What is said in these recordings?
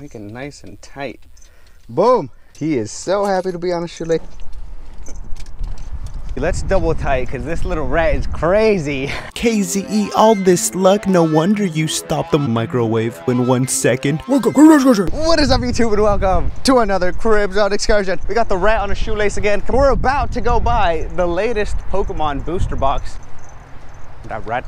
Make it nice and tight. Boom! He is so happy to be on a shoelace. Let's double tight because this little rat is crazy. KZE, all this luck, no wonder you stopped the microwave in one second. What is up YouTube and welcome to another Crib Zone excursion. We got the rat on a shoelace again. We're about to go buy the latest Pokemon booster box. That rat.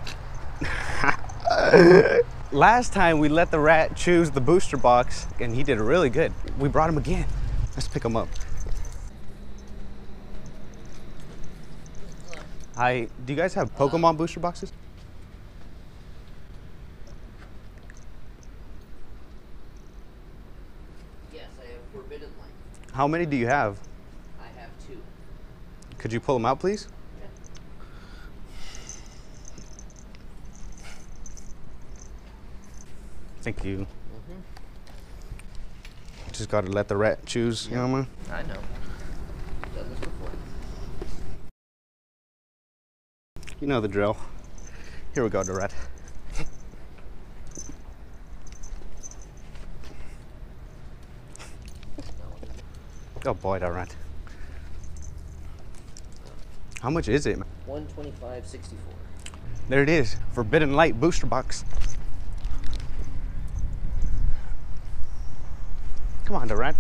Last time we let the rat choose the booster box and he did really good. We brought him again. Let's pick him up. Hi, do you guys have Pokemon booster boxes? Yes, I have Forbidden Light. How many do you have? I have two. Could you pull them out, please? Thank you. Mm-hmm. Just gotta let the rat choose, you know what I mean? I know. Done this before. You know the drill. Here we go, the rat. Oh boy, that rat. How much is it? man? 125.64. There it is, Forbidden Light booster box. Come on, Durant.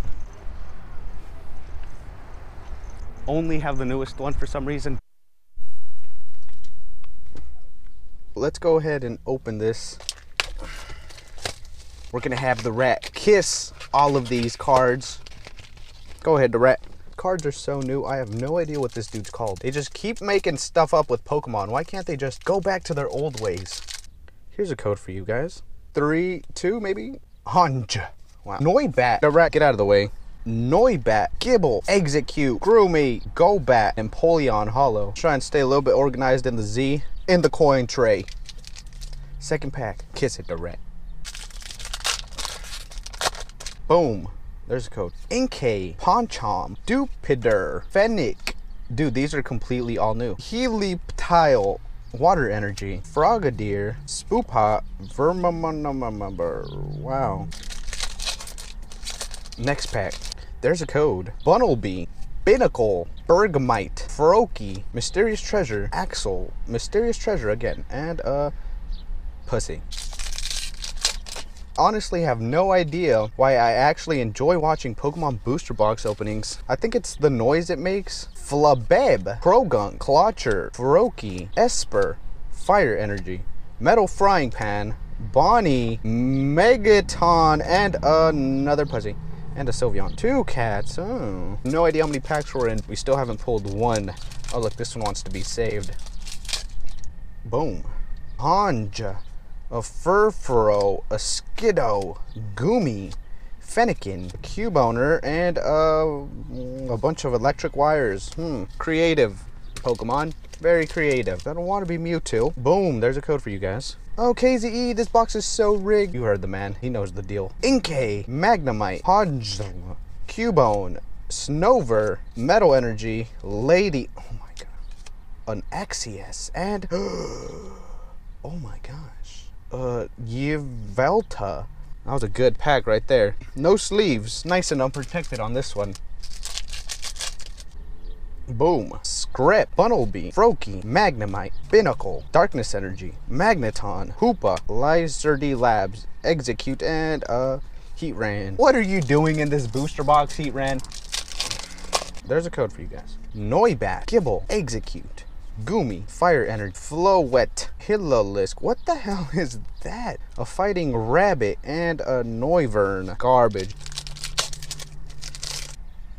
Only have the newest one for some reason. Let's go ahead and open this. We're gonna have the rat kiss all of these cards. Go ahead, the rat. Cards are so new, I have no idea what this dude's called. They just keep making stuff up with Pokemon. Why can't they just go back to their old ways? Here's a code for you guys. Three, two, maybe? Hunj. Wow. Noibat. The rat, get out of the way. Noibat, Gible, Execute, Goomy, Gobat, and Polion Hollow. Try and stay a little bit organized in the Z, in the coin tray. Second pack, Kiss It, the rat. Boom. There's a code. Inkay, Pancham, Dewpider, Fennec. Dude, these are completely all new. Helioptile, Water Energy, Frogadier, Spoopot, Vermamamamamber. Wow. Next pack. There's a code. Bunnelby, Binnacle, Bergmite, Froakie, Mysterious Treasure, Axel, Mysterious Treasure again, and uh, Pussy honestly have no idea why I actually enjoy watching Pokemon booster box openings. I think it's the noise it makes. Flabeb, Croagunk, Clotcher, Froakie, Espurr, Fire Energy, Metal Frying Pan, Bonnie, Megaton, and another Pussy. And a Sylveon. Two cats. Oh. No idea how many packs we're in. We still haven't pulled one. Oh, look, this one wants to be saved. Boom. Hanja a Furfrou, a Skiddo, Goomy, Fennekin, Cubowner, and uh, a bunch of electric wires. Hmm, creative Pokemon. Very creative. I don't want to be Mewtwo. Boom, there's a code for you guys. Oh, KZE, this box is so rigged. You heard the man. He knows the deal. Inkay, Magnemite, Hodge, Cubone, Snover, Metal Energy, Lady. Oh my god. An Axios, and. oh my gosh uh, Yvelta. That was a good pack right there. No sleeves, nice and unprotected on this one. Boom. Script, Bunnelby, Froakie, Magnemite, Binnacle, Darkness Energy, Magneton, Hoopa, Lysandre Labs, Execute, and uh, Heatran. What are you doing in this booster box, Heatran? There's a code for you guys. Noibat, Gible, Execute, Goomy, Fire Energy, Floette, Heliolisk. What the hell is that? A Fighting Rabbit and a Noivern. Garbage.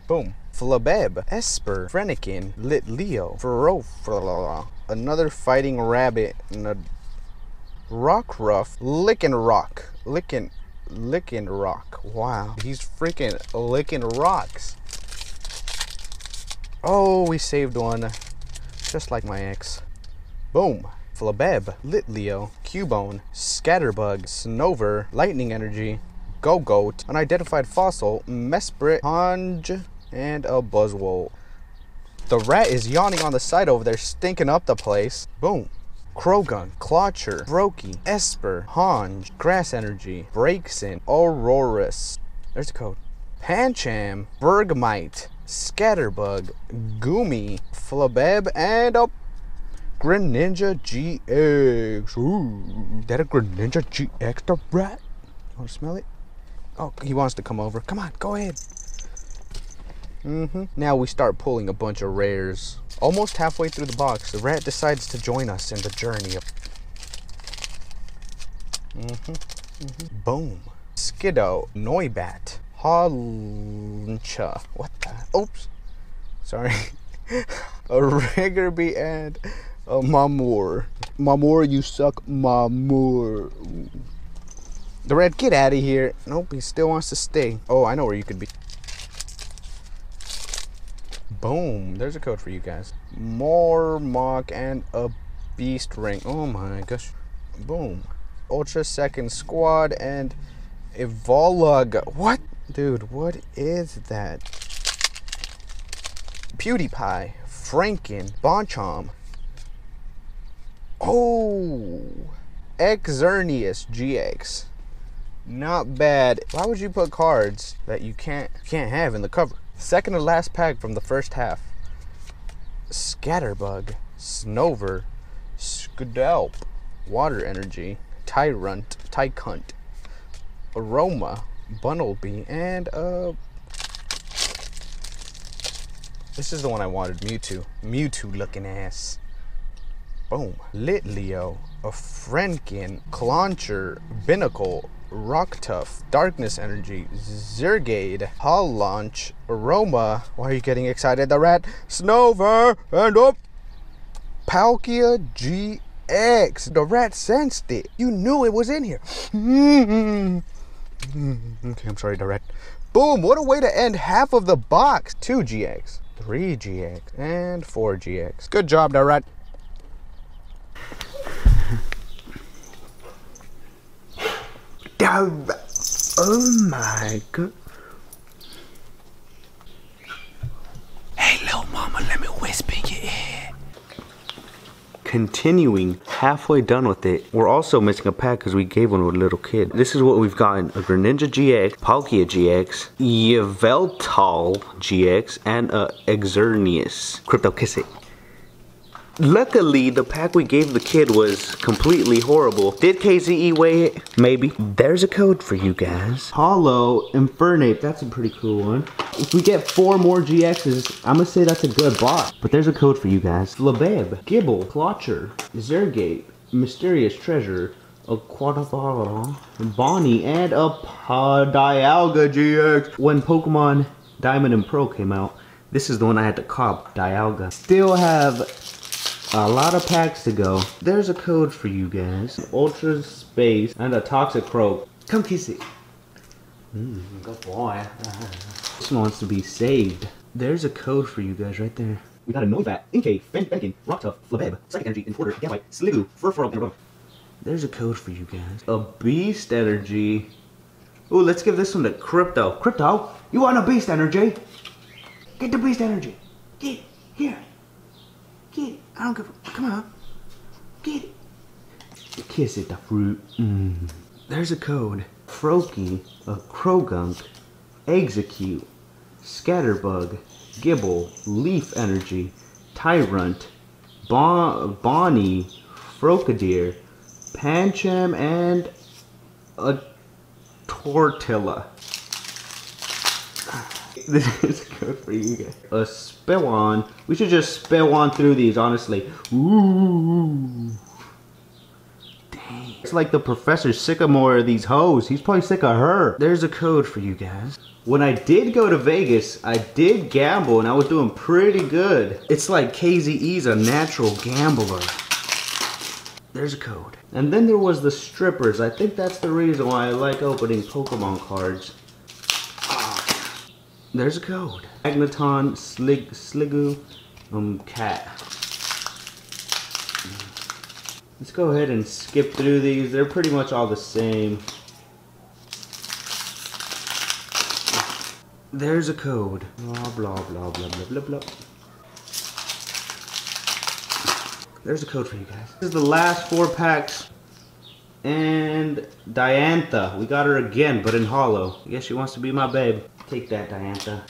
Boom. Flabeb, Espurr, Frenikin, Litleo, Ferofla, another Fighting Rabbit, Rockruff, Lickin' Rock, Lickin' Lickin' Rock. Wow, he's freaking licking rocks. Oh, we saved one just like my ex. Boom. Flabeb, Litleo, Cubone, Scatterbug, Snover, Lightning Energy, Gogoat, Unidentified Fossil, Mesprit, Hanj, and a Buzzwole. The rat is yawning on the side over there, stinking up the place. Boom. Croagunk, Clotcher, Brokey, Espurr, Hanj, Grass Energy, Braixen, Aurorus, There's a code. Pancham, Bergmite, Scatterbug, Goomy, Flabeb, and a Greninja GX. Ooh, that a Greninja GX, the rat? Want to smell it? Oh, he wants to come over. Come on, go ahead. Mm-hmm. Now we start pulling a bunch of rares. Almost halfway through the box, the rat decides to join us in the journey of. Mm-hmm. Mm-hmm. Boom. Skiddo, Noibat, Hauncha. What the? Oops. Sorry. a Riggerby and a Mamour. Mamour, you suck, Mamour. The red, get out of here. Nope, he still wants to stay. Oh, I know where you could be. Boom. There's a code for you guys. More mock and a beast ring. Oh my gosh. Boom. Ultra second squad and a Volug. What? Dude, what is that? PewDiePie. Franken. Bonchom. Oh. Exernius GX. Not bad. Why would you put cards that you can't can't have in the cover? Second to last pack from the first half. Scatterbug, Snover, Skadalp, Water Energy, Tyrant, Tycunt, Aroma, Bunnelby, and uh This is the one I wanted, Mewtwo. Mewtwo looking ass. Boom. Litleo, a Frenkin, Clauncher, Binnacle, Rock Tough, Darkness Energy, Zergade, Hull Launch, Aroma. Why are you getting excited? The Rat, Snover, and up. Palkia GX. The Rat sensed it. You knew it was in here. okay, I'm sorry, the Rat. Boom, what a way to end half of the box. 2 GX, 3 GX, and 4 GX. Good job, the Rat. Oh, oh my god. Hey, little mama, let me whisper in your ear. Continuing, halfway done with it, we're also missing a pack because we gave one to a little kid. This is what we've gotten. A Greninja GX, Palkia GX, Yveltal GX, and a Exernius. Krypto Kiss It. Luckily, the pack we gave the kid was completely horrible. Did KZE weigh it? Maybe. There's a code for you guys. Hollow Infernape, that's a pretty cool one. If we get four more GXs, I'm gonna say that's a good box. But there's a code for you guys. Labeb, Gible, Clotcher, Zergate, Mysterious Treasure, a Quadavara, Bonnie, and a Dialga GX. When Pokemon Diamond and Pearl came out, this is the one I had to cop, Dialga. Still have a lot of packs to go. There's a code for you guys. Ultra Space and a Toxicroak. Come kiss it. Mm, good boy. this one wants to be saved. There's a code for you guys right there. We got a Noibat, Inkay, Fennekin, Rock Tough, Flabeb, Psychic Energy, Importer, Gamite, Sliggoo, Furfurl, and Rubber. There's a code for you guys. A Beast Energy. Ooh, let's give this one to Krypto. Krypto, you want a Beast Energy? Get the Beast Energy. Get here. Get it. I don't give a... Come on. Get it. Kiss it, the fruit. Mm. There's a code. Froakie, a Croagunk, Execute, Scatterbug, Gible, Leaf Energy, Tyrant, bon Bonnie, Frogadier, Pancham, and a Tortilla. This is good for you guys. A spill on. We should just spill on through these, honestly. Ooh. Dang. It's like the professor's sick of more of these hoes. He's probably sick of her. There's a code for you guys. When I did go to Vegas, I did gamble and I was doing pretty good. It's like KZE's a natural gambler. There's a code. And then there was the strippers. I think that's the reason why I like opening Pokemon cards. There's a code. Magneton, Slig, Sliggoo, um, Cat. Let's go ahead and skip through these. They're pretty much all the same. There's a code. Blah, blah, blah, blah, blah, blah, blah. There's a code for you guys. This is the last four packs. And Diantha. We got her again, but in hollow. I guess she wants to be my babe. Take that, Diantha.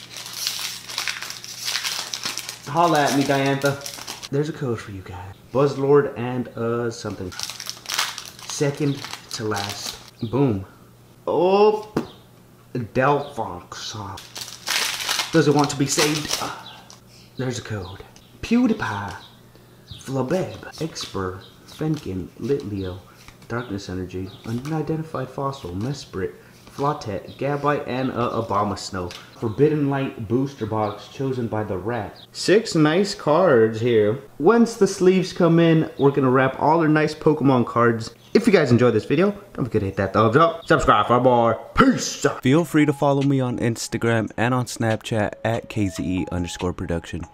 Holla at me, Diantha. There's a code for you guys. Buzzlord and uh something. Second to last. Boom. Oh, Delphox. Does it want to be saved? There's a code. PewDiePie. Flabeb. Exper. Fenkin. Litleo. Darkness Energy. Unidentified Fossil. Mesprit. Flotet, Gabite, and a Obama Snow. Forbidden Light booster box chosen by the rat. Six nice cards here. Once the sleeves come in, we're gonna wrap all our nice Pokemon cards. If you guys enjoyed this video, don't forget to hit that thumbs up, subscribe for more. Peace! Feel free to follow me on Instagram and on Snapchat at KZE underscore production.